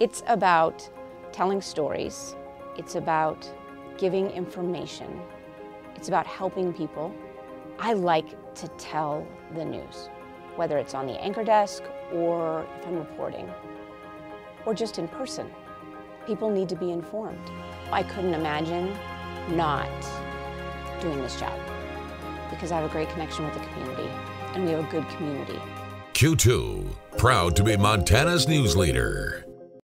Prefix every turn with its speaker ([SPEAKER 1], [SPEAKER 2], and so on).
[SPEAKER 1] It's about telling stories. It's about giving information. It's about helping people. I like to tell the news, whether it's on the anchor desk or if I'm reporting, or just in person. People need to be informed. I couldn't imagine not doing this job because I have a great connection with the community and we have a good community.
[SPEAKER 2] Q2, proud to be Montana's news leader.